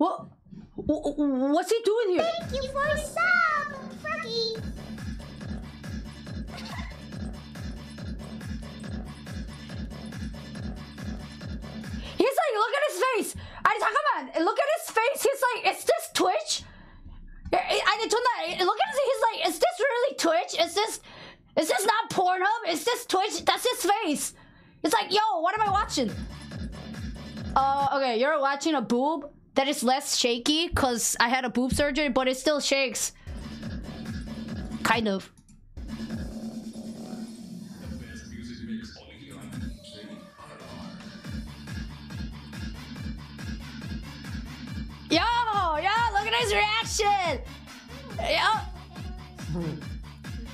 What? What's he doing here? Thank you for sub, Froggy. He's like, look at his face. I come on, look at his face. He's like, is this Twitch? I turned that. Look at his. He's like, is this really Twitch? Is this? Is this not Pornhub? Is this Twitch? That's his face. It's like, yo, what am I watching? Uh, okay, you're watching a boob that is less shaky because I had a boob surgery, but it still shakes. Kind of. Yo, yo, look at his reaction. Yo.